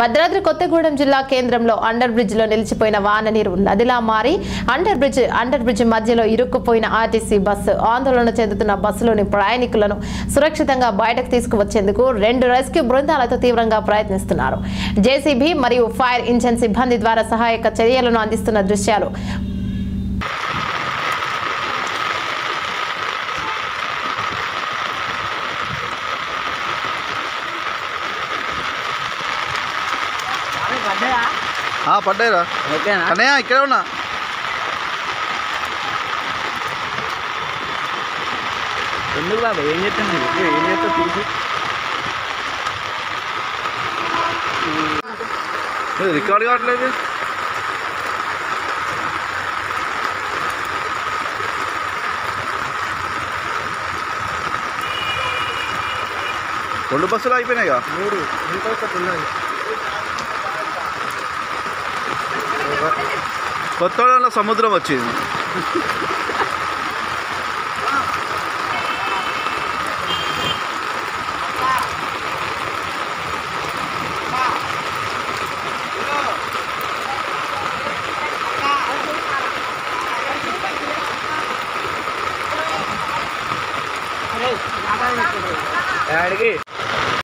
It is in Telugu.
భద్రాద్రి కొత్తగూడెం జిల్లా కేంద్రంలో అండర్ బ్రిడ్జ్లో నిలిచిపోయిన వాన నీరు నదిలా మారి అండర్ బ్రిడ్జ్ అండర్ బ్రిడ్జ్ మధ్యలో ఇరుక్కుపోయిన ఆర్టీసీ బస్సు ఆందోళన చెందుతున్న బస్సులోని ప్రయాణికులను సురక్షితంగా బయటకు తీసుకువచ్చేందుకు రెండు రెస్క్యూ బృందాలతో తీవ్రంగా ప్రయత్నిస్తున్నారు. జేసీబీ మరియు ఫైర్ ఇంజన్ సిబ్బంది ద్వారా సహాయక చర్యలను అందిస్తున్న దృశ్యాలు పడ్డాయిరా. అన్నయ్య ఇక్కడే ఉన్నా. ఎందుకు బాబా ఏం చెప్తాను ఏం చెప్తా చూసి. ఇది రికార్డ్ కావట్లేదు. రెండు బస్సులు అయిపోయినాయిగా మూడు. ఇంకా ఒకటి ఉన్నది కొత్త సముద్రం వచ్చింది. అడిగి